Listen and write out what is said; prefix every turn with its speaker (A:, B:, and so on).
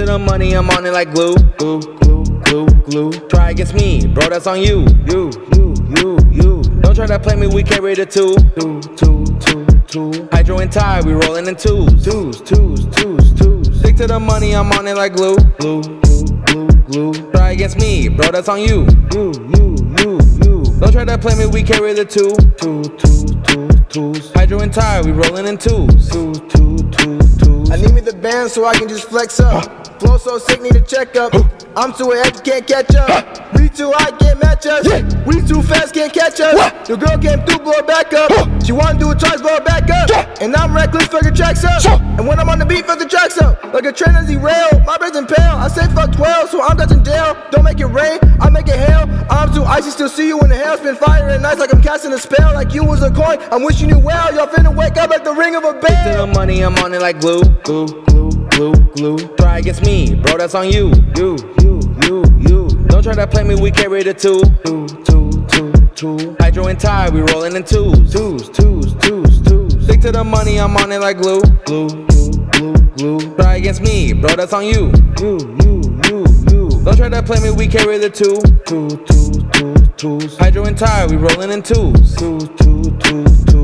A: the money, I'm on it like glue. Glue, glue, glue, glue. Try against me, bro, that's on you. You, you, you, you. Don't try to play me, we carry the two. Two, two, two, two. Hydro and Tai, we rolling in twos. Twos, twos, twos, twos. Stick to the money, I'm on it like glue. Glue, glue, glue, glue. Try against me, bro, that's on you. You, you, you, you. Don't try to play me, we carry the two. Two, two, two, twos. Hydro and Tai, we rolling in twos. Two, two, two, twos.
B: I need me the band so I can just flex up. Flow so sick, need a checkup. I'm too ahead, you can't catch up. We too high, can't match us. We too fast, can't catch us. Your girl came through, blow back up. She wanna do it twice, blow back up. And I'm reckless, fuck your tracks up. And when I'm on the beat, fuck the tracks up. Like a train as he rail, my brain's in pale. I say fuck 12, so I'm touching jail. Don't make it rain, I make it hail. I'm too icy, still see you in the hell. Spin fire at nights like I'm casting a spell. Like you was a coin, I'm wishing you well. Y'all finna wake up like the ring of a
A: to
B: bell.
A: the money, I'm on it like glue. Glue, glue, glue, glue. Try against me, bro, that's on you. You, you, you, you. Don't try to play me, we carry the two. Two, two, two, two. Hydro and Tai, we rolling in twos. Twos, twos, twos, twos. Stick to the money, I'm on it like glue. Glue, glue, glue, glue. Try against me, bro, that's on you. You, you, you, you. Don't try to play me, we carry the two. Two, two, two, twos. Hydro and Tai, we rolling in twos. Two, two, two, two.